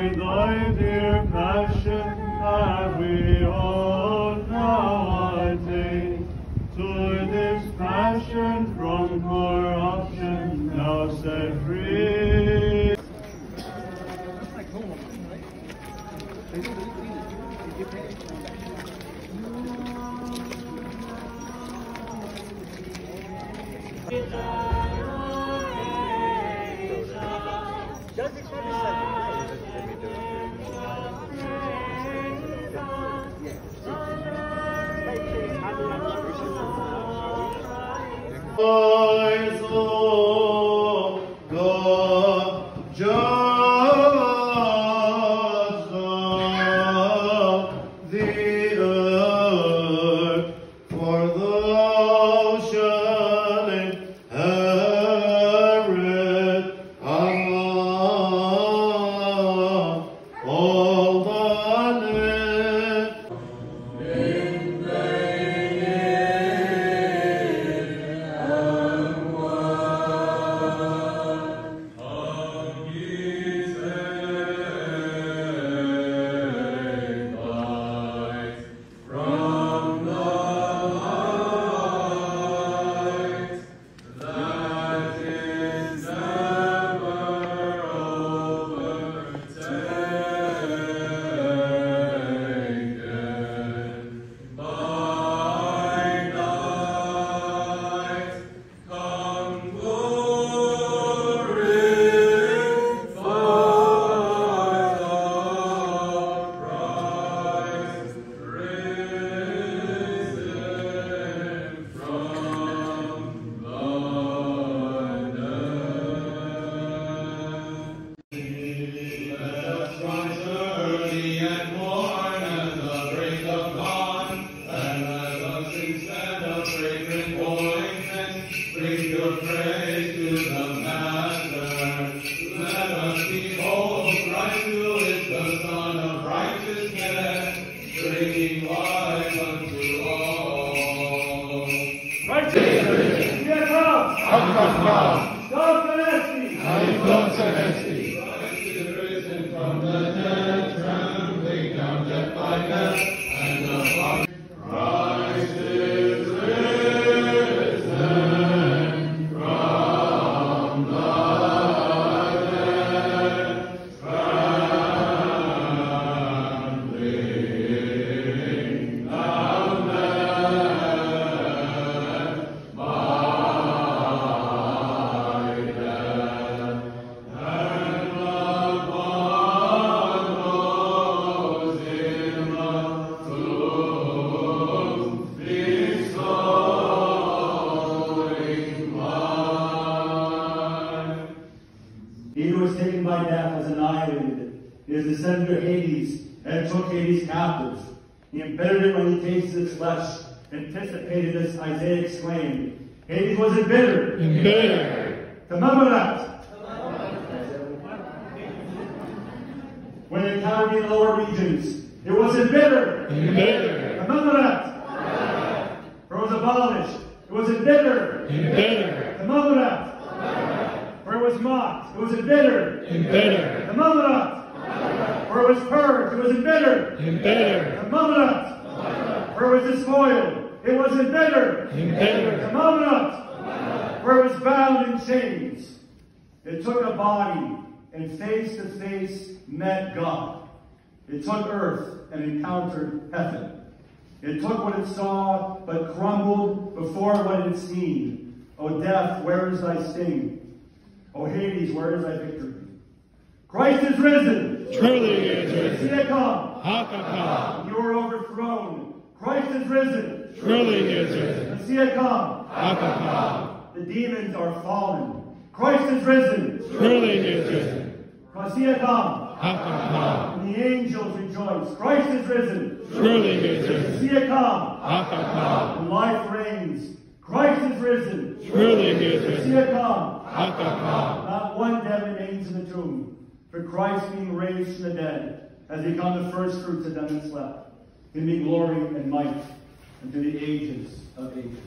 by thy dear passion have we all now attained to this passion from corruption now set free. Eyes Outcome now. He is descended to Hades and took Hades captives. He embittered it when he tasted its flesh, anticipated as Isaiah exclaimed. Hades was embittered. Embittered. Remember that. When it encountered in the lower regions, it was embittered. Embittered. Remember that. For it was abolished. It was embittered. Embittered. Remember that. For it was mocked. It was embittered. Embittered. Remember that. For it was purged. It was embittered. Embittered. That. For it was despoiled. It was embittered. Embittered. That. For it was bound in chains. It took a body and face to face met God. It took earth and encountered heaven. It took what it saw, but crumbled before what it had seen. O death, where is thy sting? O Hades, where is thy victory? Christ is risen. Truly he is risen. Come. Hakaka. You are overthrown. Christ is risen. Truly is risen. Come. Hakaka. The demons are fallen. Christ is risen. Truly he is risen. Come. Hakaka. And the angels rejoice. Christ is risen. Truly he is risen. See it come. Hakaka. And life reigns. Christ is risen. Truly he is See risen. it come. Hakaka. Not one dead remains in the tomb. For Christ being raised from the dead has become the first fruits of them that slept. In be glory and might unto the ages of ages.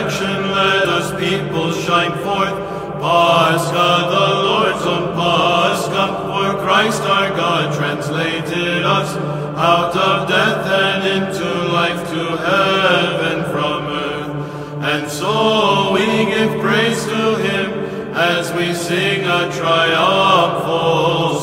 Let us people shine forth. Pascha, the Lord's own Pascha. For Christ our God translated us out of death and into life to heaven from earth. And so we give praise to him as we sing a triumphal